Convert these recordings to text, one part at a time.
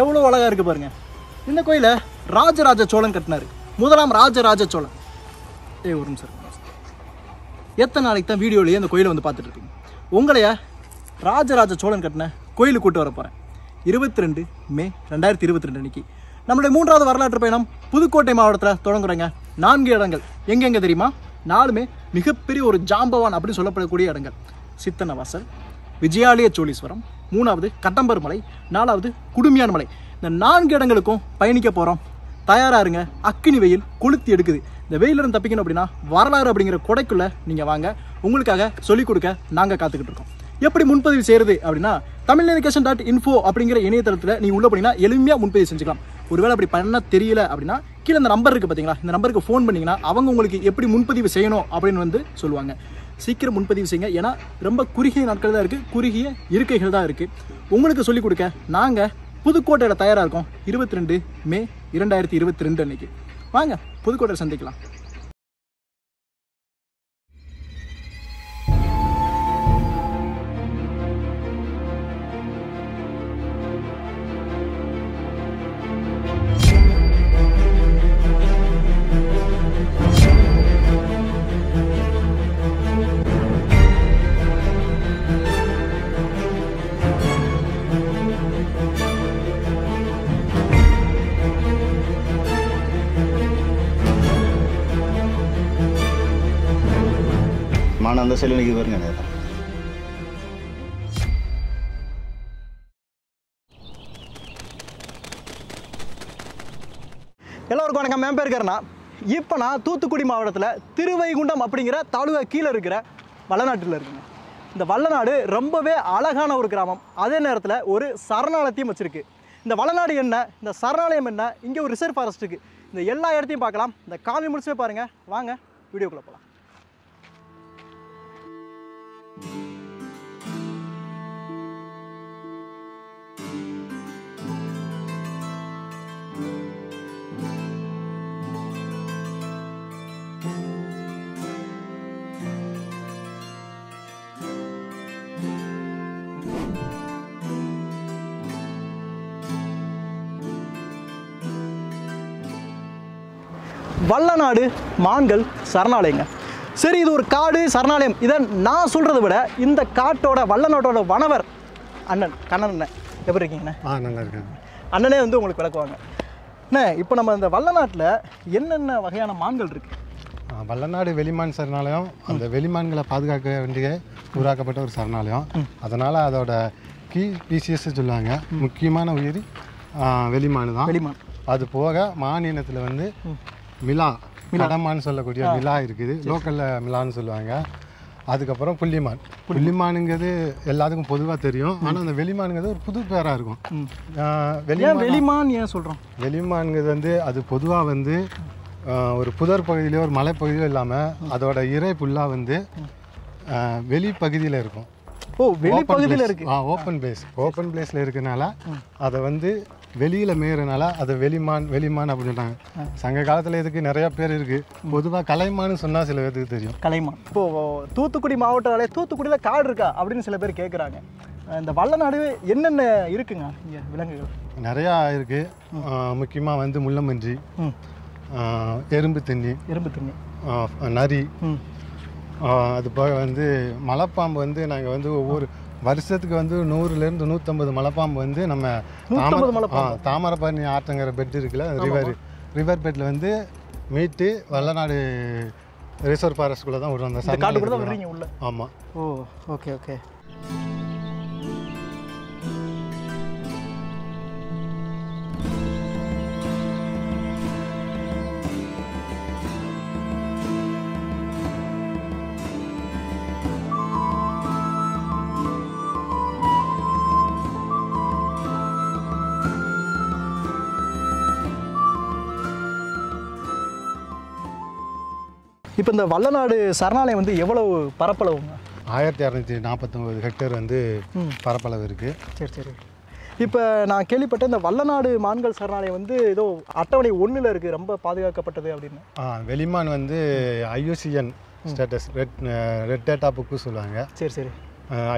எவ்வளோ அழகாக இருக்கு பாருங்க. இந்த கோயிலை ராஜராஜ சோழன் கட்டினார். முதலாம் ராஜராஜ சோழன். ஏ ஒரு நிமிஷம் எத்தனை நாளைக்கு தான் வீடியோலேயே இந்த கோயிலை வந்து பார்த்துட்டு இருக்கீங்க? உங்களைய ராஜராஜ சோழன் கட்டின கோயிலுக்கு கூட்டு வர போகிறேன் இருபத்தி ரெண்டு மே ரெண்டாயிரத்தி இருபத்தி ரெண்டு அன்னைக்கு. நம்மளுடைய மூன்றாவது வரலாற்று பயணம் புதுக்கோட்டை மாவட்டத்தில் தொடங்குறேங்க. நான்கு இடங்கள். எங்கெங்கே தெரியுமா? நாலுமே மிகப்பெரிய ஒரு ஜாம்பவான் அப்படின்னு சொல்லப்படக்கூடிய இடங்கள். சித்தன வாசல் விஜயாலய சோழீஸ்வரம் மூணாவது கட்டம்பர் மலை நாலாவது குடுமியான் மலை. இந்த நான்கு இடங்களுக்கும் பயணிக்க போகிறோம் தயாராக இருங்க. அக்கினி வெயில் கொளுத்தி எடுக்குது. இந்த வெயிலிருந்து தப்பிக்கணும் அப்படின்னா வரலாறு அப்படிங்கிற கொடைக்குள்ளே நீங்கள் வாங்க. உங்களுக்காக சொல்லிக் கொடுக்க நாங்கள் காத்துக்கிட்டு இருக்கோம். எப்படி முன்பதிவு செய்கிறது அப்படின்னா தமிழ் எஜுகேஷன் டாட் இன்ஃபோ அப்படிங்கிற இணையதளத்தில் நீங்கள் உள்ள போனீங்கன்னா எளிமையாக முன்பதிவு செஞ்சுக்கலாம். ஒருவேளை அப்படி பண்ண தெரியல அப்படின்னா கீழே இந்த நம்பர் இருக்குது பார்த்தீங்களா இந்த நம்பருக்கு ஃபோன் பண்ணிங்கன்னா அவங்க உங்களுக்கு எப்படி முன்பதிவு செய்யணும் அப்படின்னு வந்து சொல்லுவாங்க. சீக்கிரம் முன்பதிவு செய்யுங்க. ஏன்னா ரொம்ப குறுகிய நாட்கள் தான் இருக்கு. குறுகிய இருக்கைகள் தான் இருக்கு. உங்களுக்கு சொல்லிக் கொடுக்க நாங்க புதுக்கோட்டையில் தயாராக இருக்கோம். இருபத்தி ரெண்டு மே இரண்டாயிரத்தி இருபத்தி ரெண்டு அன்னைக்கு. வாங்க புதுக்கோட்டை சந்திக்கலாம். மானம் அந்த சைடில் நிற்க பாருங்க நேரம் எல்லோருக்கும் வணக்கம். மேம் பேர் கருணா. இப்போ நான் தூத்துக்குடி மாவட்டத்தில் திருவைகுண்டம் அப்படிங்கிற தாலுகா கீழே இருக்கிற வல்லநாட்டில் இருக்குங்க. இந்த வல்லநாடு ரொம்பவே அழகான ஒரு கிராமம். அதே நேரத்தில் ஒரு சரணாலயத்தையும் வச்சுருக்கு. இந்த வள்ளநாடு என்ன? இந்த சரணாலயம் என்ன? இங்கே ஒரு ரிசர்வ் ஃபாரஸ்ட் இருக்குது இந்த எல்லா இடத்தையும் பார்க்கலாம். இந்த காலனி முடிச்சே பாருங்கள் வாங்க வீடியோக்குள்ளே போகலாம் வல்லநாடு மான்கள் சரணாலயங்க. சரி இது ஒரு காடு சரணாலயம். இதை நான் சொல்கிறத விட இந்த காட்டோட வல்லநாட்டோட வனவர் அண்ணன் கண்ணன் அண்ணன். எப்படி இருக்கீங்கண்ணே? ஆ நல்லா இருக்கேன் அண்ணனே வந்து உங்களுக்கு விளக்குவாங்க. அண்ணே இப்போ நம்ம இந்த வல்லநாட்டில் என்னென்ன வகையான மான்கள் இருக்குது வல்லநாடு வெளிமான் சரணாலயம் அந்த வெளிமான்களை பாதுகாக்க வேண்டிய உருவாக்கப்பட்ட ஒரு சரணாலயம். அதனால் அதோட கீ பீசியஸ் சொல்லுவாங்க. முக்கியமான உயிரி வெளிமான் தான். வெளிமான் அது போக மான் இனத்தில் வந்து மிலா கடமான்னு சொல்லக்கூடிய மிலா இருக்குது. லோக்கலில் மிலான்னு சொல்லுவாங்க. அதுக்கப்புறம் புள்ளிமான். புள்ளிமானுங்கிறது எல்லாத்துக்கும் பொதுவாக தெரியும். ஆனால் அந்த வெளிமானுங்கிறது ஒரு புது பேராக இருக்கும். ஆ, வெளி ஏன் வெளிமான் ஏன் சொல்கிறோம் வெளிமான்கிறது வந்து அது பொதுவாக வந்து ஒரு புதர் பகுதியிலோ ஒரு மலைப்பகுதியிலோ இல்லாமல் அதோட இறை ஃபுல்லாக வந்து வெளிப்பகுதியில் இருக்கும். ஓ வெளிப்பகுதியில் இருக்குது ஓப்பன் பிளேஸ் ஓப்பன் பிளேஸில் இருக்கனால அதை வந்து வெளியில் மேயறனால அதை வெளிமான் வெளிமான் அப்படின்னு சொல்றாங்க. சங்க காலத்தில் இதுக்கு நிறைய பேர் இருக்குது பொதுவாக கலைமான்னு சொன்னால் சில பேருக்கு தெரியும். கலைமான். இப்போ தூத்துக்குடி மாவட்டத்தாலே தூத்துக்குடியில் காடு இருக்கா அப்படின்னு சில பேர் கேட்குறாங்க இந்த வல்லநாடு என்னென்ன இருக்குங்க இங்கே விலங்குகள்? நிறையா இருக்குது முக்கியமாக வந்து முள்ளமன்றி எறும்பு தண்ணி எறும்பு தண்ணி நரி. அது போக வந்து மலைப்பாம்பு வந்து நாங்கள் வந்து ஒவ்வொரு வருஷத்துக்கு வந்து நூறுலேருந்து நூற்றம்பது மலைப்பாம்பு வந்து நம்ம 150 தாமரை தாமிரபரணி ஆற்றங்கிற பெட் இருக்குல்ல ரிவர் ரிவர் பெட்டில் வந்து மீட்டு வல்லநாடு ரிசர்வ் ஃபாரஸ்ட்குள்ளே தான் விடுறோம் அந்த காட்டுக்குள்ள தான் வர்றீங்க உள்ள. ஆமாம் ஓ ஓகே ஓகே இப்போ இந்த வல்லநாடு சரணாலயம் வந்து எவ்வளவு பரப்பளவுங்க? ஆயிரத்தி இரநூத்தி நாற்பத்தொம்பது ஹெக்டேர் வந்து. பரப்பளவு இருக்குது சரி சரி. இப்போ நான் கேள்விப்பட்ட இந்த வல்லநாடு மான்கள் சரணாலயம் வந்து ஏதோ அட்டவணை ஒன்றில் இருக்குது ரொம்ப பாதுகாக்கப்பட்டது அப்படின்னு. வெளிமான் வந்து IUCN status red red data book சொல்லுவாங்க. சரி சரி.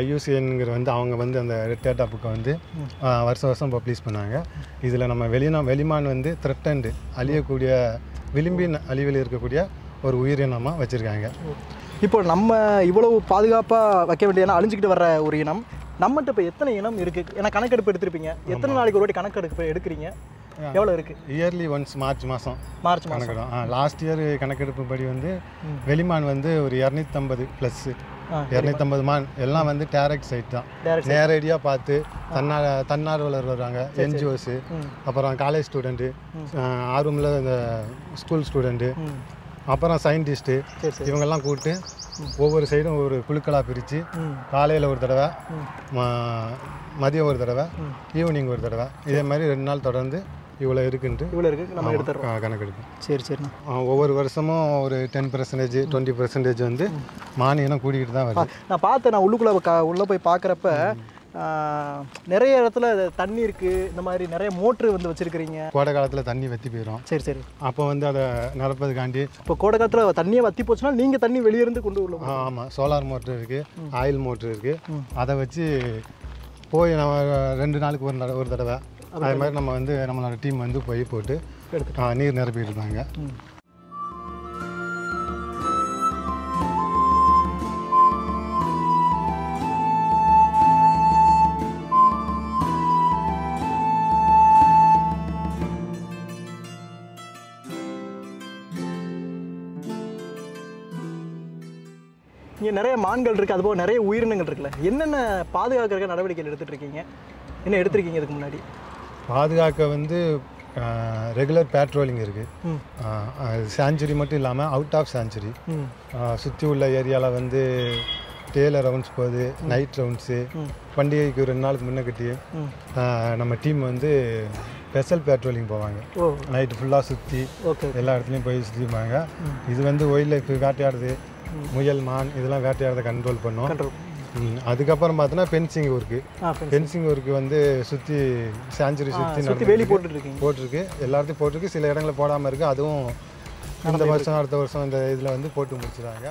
ஐயூசிஎன்ங்கிற வந்து அவங்க வந்து அந்த ரெட் டேட்டா புக்கை வந்து வருஷம் வருஷம் பப்ளிஷ் பண்ணாங்க. இதில் நம்ம வெளினா வெளிமான் வந்து த்ரெட்டண்டு அழியக்கூடிய விளிம்பின் அழிவில் இருக்கக்கூடிய ஒரு உயிரினமாக வச்சுருக்காங்க. இப்போ நம்ம இவ்வளவு பாதுகாப்பாக வைக்க வேண்டிய அழிஞ்சிக்கிட்டு வர்ற ஒரு இனம் நம்மகிட்ட இப்போ எத்தனை இனம் இருக்குது ஏன்னா கணக்கெடுப்பு எடுத்திருப்பீங்க. எத்தனை நாளைக்கு ஒரு வாட்டி கணக்கெடுப்பு எடுக்கிறீங்க? எவ்வளோ இருக்குது இயர்லி ஒன்ஸ் மார்ச் மாதம் மார்ச் கணக்கிடும் லாஸ்ட் இயர் கணக்கெடுப்பு படி வந்து வெளிமான் வந்து ஒரு இரநூத்தம்பது ப்ளஸ்ஸு இரநூத்தம்பது மான். எல்லாம் வந்து டேரக்ட் சைட் தான். நேரடியாக பார்த்து தன்னா தன்னார்வலர் வர்றாங்க என்ஜிஓஸு அப்புறம் காலேஜ் ஸ்டூடெண்ட்டு ஆர்வமில் இந்த ஸ்கூல் ஸ்டூடெண்ட்டு அப்புறம் சயின்டிஸ்ட்டு சரி சரி. இவங்கெல்லாம் கூப்பிட்டு ஒவ்வொரு சைடும் ஒரு குழுக்களாக பிரித்து காலையில் ஒரு தடவை ம- மதியம் ஒரு தடவை ஈவினிங் ஒரு தடவை. இதே மாதிரி ரெண்டு நாள் தொடர்ந்து இவ்வளோ இருக்குன்ட்டு இவ்வளோ இருக்குது நம்ம எடுத்துடுறோம். க- கணக்கெடுப்போம். சரி ஆ, ஒவ்வொரு வருஷமும் ஒரு டென் பர்சன்டேஜ் டுவெண்ட்டி பர்சன்டேஜ் வந்து மானியம் கூட்டிகிட்டு தான் வருது. நான் பார்த்தேன் நான் உள்ளுக்குள்ளே க உள்ளே போய் பார்க்குறப்ப நிறைய இடத்துல தண்ணி இருக்குது இந்த மாதிரி நிறைய மோட்ரு வந்து வச்சுருக்கிறீங்க. கோடை காலத்தில் தண்ணி வற்றி போயிடும் சரி சரி. அப்போ வந்து அதை நிரப்பதுக்காண்டி இப்போ கோடை காலத்தில் தண்ணியை வற்றி போச்சுன்னா நீங்கள் தண்ணி வெளியே இருந்து கொண்டு உள்ள ஆமாம் சோலார் மோட்ரு இருக்குது ஆயில் மோட்ரு இருக்குது அதை வச்சு போய் நம்ம ரெண்டு நாளுக்கு ஒரு தடவை ஒரு தடவை. அது மாதிரி நம்ம வந்து நம்மளோட டீம் வந்து போய் போட்டு நீர் நிரப்பிட்டு இருந்தாங்க. இங்கே நிறைய மான்கள் இருக்குது அதுபோக நிறைய உயிரினங்கள் இருக்குல்ல. என்னென்ன பாதுகாக்கிறதுக்கு நடவடிக்கைகள் இருக்கீங்க என்ன எடுத்திருக்கீங்க இதுக்கு முன்னாடி? பாதுகாக்க வந்து ரெகுலர் பேட்ரோலிங். இருக்குது சாஞ்சுரி மட்டும் இல்லாமல் அவுட் ஆஃப் சாஞ்சுரி சுற்றி உள்ள ஏரியாவில் வந்து டேல ரவுண்ட்ஸ் போகுது நைட் ரவுண்ட்ஸு. பண்டிகைக்கு ரெண்டு நாளுக்கு முன்ன கட்டி நம்ம டீம் வந்து ஸ்பெஷல் பேட்ரோலிங் போவாங்க. நைட்டு ஃபுல்லாக சுற்றி எல்லா இடத்துலையும் போய் சுற்றிப்பாங்க இது வந்து ஒயில்ட் லைஃப் வேட்டையாடுது முயல் மான் இதெல்லாம் வேட்டையாடுறத கண்ட்ரோல் பண்ணும். அதுக்கப்புறம் பார்த்தோன்னா ஃபென்சிங் ஒர்க்கு. ஃபென்சிங் ஒர்க்கு வந்து சுற்றி சாஞ்சுரி சுற்றி வேலி போட்டுட்டு இருக்கீங்க போட்டிருக்கு. எல்லாத்தையும் போட்டிருக்கு. சில இடங்களில் போடாமல் இருக்குது அதுவும் இந்த வருஷம் அடுத்த வருஷம் இந்த இதில் வந்து போட்டு முடிச்சிடுறாங்க.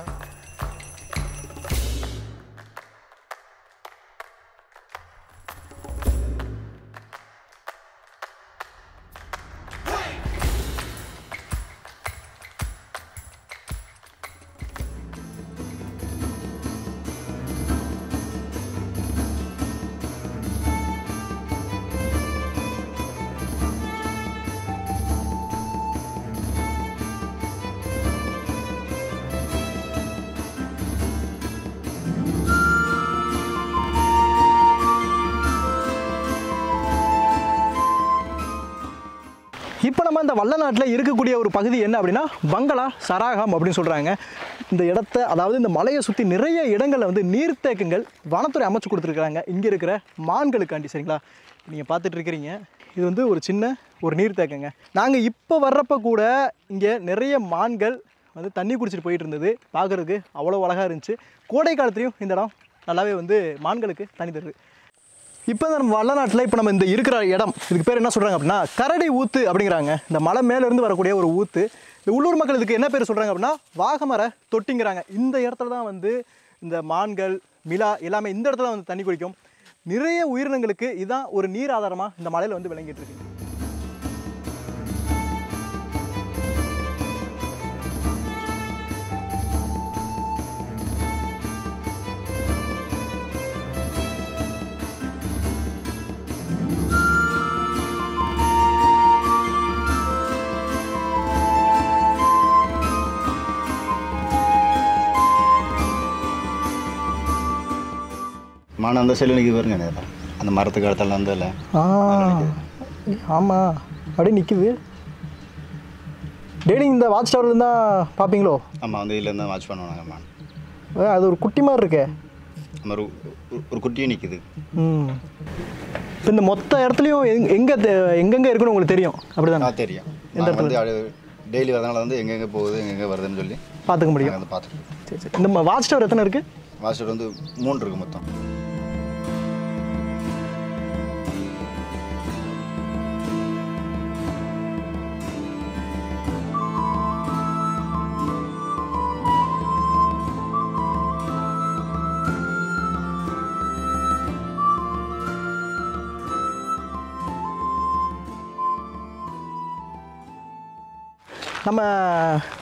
அந்த வல்ல நாட்டில் இருக்கக்கூடிய ஒரு பகுதி என்ன அப்படின்னா வங்களா சராகம் அப்படின்னு சொல்கிறாங்க இந்த இடத்த அதாவது இந்த மலையை சுற்றி நிறைய இடங்களில் வந்து நீர்த்தேக்கங்கள் வனத்துறை அமைச்சு கொடுத்துருக்குறாங்க. இங்கே இருக்கிற மான்களுக்காண்டி சரிங்களா? நீங்கள் பார்த்துட்டு இருக்கிறீங்க. இது வந்து ஒரு சின்ன ஒரு நீர்த்தேக்கங்க. நாங்கள் இப்போ வர்றப்ப கூட இங்கே நிறைய மான்கள் வந்து தண்ணி குடிச்சிட்டு போயிட்டு இருந்தது. பார்க்குறதுக்கு அவ்வளோ அழகாக இருந்துச்சு. கோடை காலத்துலேயும் இந்த இடம் நல்லாவே வந்து மான்களுக்கு தண்ணி தருது. இப்போ நம்ம வள்ளநாட்டில் இப்போ நம்ம இந்த இருக்கிற இடம் இதுக்கு பேர் என்ன சொல்கிறாங்க அப்படின்னா கரடி ஊத்து அப்படிங்கிறாங்க. இந்த மலை மேலேருந்து வரக்கூடிய ஒரு ஊத்து. இந்த உள்ளூர் மக்கள் இதுக்கு என்ன பேர் சொல்கிறாங்க அப்படின்னா வாகமர தொட்டிங்கிறாங்க. இந்த இடத்துல தான் வந்து இந்த மான்கள் மிலா எல்லாமே இந்த இடத்துல வந்து தண்ணி குடிக்கும். நிறைய உயிரினங்களுக்கு இதுதான் ஒரு நீர் ஆதாரமாக இந்த மலையில் வந்து விளங்கிட்டு இருக்கு. மான் அந்த சைடில் நிற்கிது பாருங்க நேரம் அந்த மரத்துக்கு அடுத்தால வந்ததில்ல ஆமாம் அப்படியே நிற்குது டெய்லி இந்த வாட்ச் டவர்லேருந்து தான் பார்ப்பீங்களோ ஆமாம் வந்து இதுலேருந்து தான் வாட்ச் பண்ணுவாங்க அது ஒரு குட்டி மாதிரி இருக்கே. ஒரு- ஒரு குட்டியும் நிற்கிது ம். இப்போ இந்த மொத்த இடத்துலையும் எங் எங்கே எங்கெங்கே இருக்குன்னு உங்களுக்கு தெரியும்? அப்படிதானே? ஆ தெரியும். நாங்கள் வந்து டெய்லி வரதுனால வந்து எங்கெங்கே போகுது எங்கெங்கே வருதுன்னு சொல்லி பார்த்துக்க முடியும். வந்து பார்த்துருக்கோம் சரி சரி. இந்த வாட்ச் டவர் எத்தனை இருக்குது வாட்ச் வந்து மூணு இருக்குது மொத்தம். நம்ம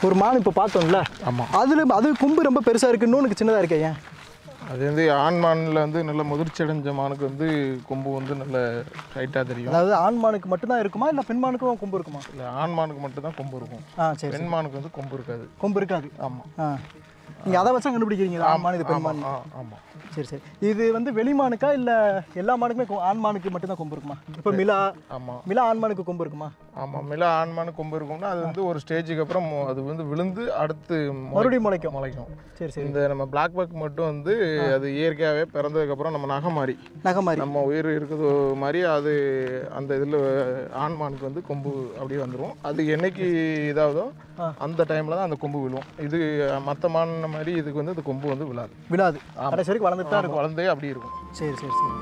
ஒரு மான் இப்போ பார்த்தோம்ல ஆமாம் அதில் அது கொம்பு ரொம்ப பெருசாக இருக்கு. இன்னொன்று சின்னதாக இருக்கே ஏன்? அது வந்து ஆண் மானில் வந்து நல்ல முதிர்ச்சி அடைஞ்ச மானுக்கு வந்து கொம்பு வந்து நல்ல டைட்டாக தெரியும். அதாவது ஆண் மானுக்கு மட்டும்தான் இருக்குமா? இல்லை பெண் மானுக்கும் கொம்பு இருக்குமா? இல்லை ஆண் மானுக்கு மட்டும் தான் கொம்பு இருக்கும். ஆ சரி பெண் மானுக்கு வந்து கொம்பு இருக்காது. கொம்பு இருக்காது. ஆமாம் ஆ. நீங்கள் அதை வச்சா கண்டுபிடிக்கிறீங்களா? ஆண் மான் இது பெண் மான் ஆ ஆமாம் சரி சரி. இது வந்து வெளி மானுக்கா இல்லை எல்லா மானுக்குமே கொ- ஆண் மானுக்கு மட்டும்தான் கொம்பு இருக்குமா? இப்போ மிலா ஆமாம் மிலா ஆண் மானுக்கு கொம்பு இருக்குமா? ஆமாம் மில ஆண் மானு கொம்பு இருக்கும்னா அது வந்து ஒரு ஸ்டேஜுக்கு அப்புறம் அது வந்து விழுந்து அடுத்து மறுபடியும் முளைக்கும். முளைக்கும். சரி சரி. இந்த நம்ம பிளாக் பக் மட்டும் வந்து அது இயற்கையாகவே பிறந்ததுக்கப்புறம் நம்ம நகை மாதிரி நகை மாதிரி நம்ம உயிர் இருக்குது மாதிரி அது அந்த இதில் ஆண்மானுக்கு வந்து கொம்பு அப்படியே வந்துடும் அது என்னைக்கு இதாகுதோ அந்த டைமில் தான் அந்த கொம்பு விழுவும். இது மற்ற மான் மாதிரி இதுக்கு வந்து இந்த கொம்பு வந்து விழாது. விழாது. கடைசி வரைக்கும் வளர்ந்துட்டு தான் இருக்கும். வளர்ந்தே அப்படி இருக்கும். சரி சரி சரி.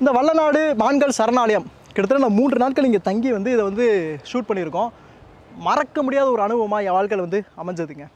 இந்த வல்லநாடு மான்கள் சரணாலயம். கிட்டத்தட்ட நான் மூன்று நாட்கள் இங்கே தங்கி வந்து இதை வந்து ஷூட் பண்ணியிருக்கோம். மறக்க முடியாத ஒரு அனுபவமாக என் வாழ்க்கையில் வந்து அமைஞ்சதுங்க.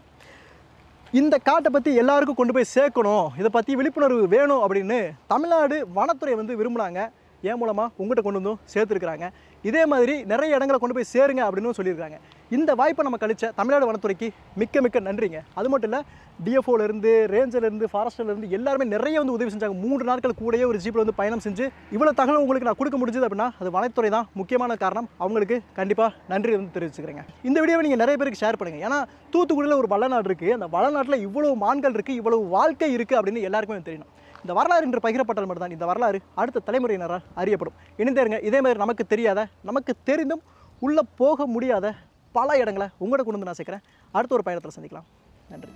இந்த காட்டை பற்றி எல்லாருக்கும் கொண்டு போய் சேர்க்கணும். இதை பற்றி விழிப்புணர்வு வேணும் அப்படின்னு தமிழ்நாடு வனத்துறை வந்து விரும்புனாங்க என் மூலமாக உங்கள்கிட்ட கொண்டு வந்தும் சேர்த்துருக்குறாங்க. இதே மாதிரி நிறைய இடங்களை கொண்டு போய் சேருங்க அப்படின்னு சொல்லியிருக்காங்க. இந்த வாய்ப்பை நம்ம கழிச்ச தமிழ்நாடு வனத்துறைக்கு மிக்க மிக்க நன்றிங்க. அது மட்டும் இல்லை டிஎஃப்ஓலேருந்து ரேஞ்சர்லேருந்து ஃபாரஸ்ட்லேருந்து எல்லாருமே நிறைய வந்து உதவி செஞ்சாங்க. மூன்று நாட்கள் கூடயே ஒரு ஜீப்பில் வந்து பயணம் செஞ்சு இவ்வளோ தகவல் உங்களுக்கு நான் கொடுக்க முடிஞ்சது அப்படின்னா அது வனத்துறை தான் முக்கியமான காரணம். அவங்களுக்கு கண்டிப்பாக நன்றி வந்து தெரிவிச்சுக்கிறேங்க. இந்த வீடியோவை நீங்கள் நிறைய பேருக்கு ஷேர் பண்ணுங்கள் ஏன்னா தூத்துக்குடியில் ஒரு வளநாடு இருக்குது அந்த வளநாட்டில் இவ்வளோ மான்கள் இருக்குது இவ்வளவு வாழ்க்கை இருக்குது அப்படின்னு எல்லாருக்குமே தெரியணும் இந்த வரலாறு என்று பகிரப்பட்டால் மட்டும்தான் இந்த வரலாறு அடுத்த தலைமுறையினரால் அறியப்படும். இணைந்தேருங்க இதே மாதிரி நமக்கு தெரியாத நமக்கு தெரிந்தும் உள்ளே போக முடியாத பல இடங்களை உங்களோட கொண்டு வந்து நான் சேர்க்குறேன். அடுத்த ஒரு பயணத்தில் சந்திக்கலாம். நன்றி.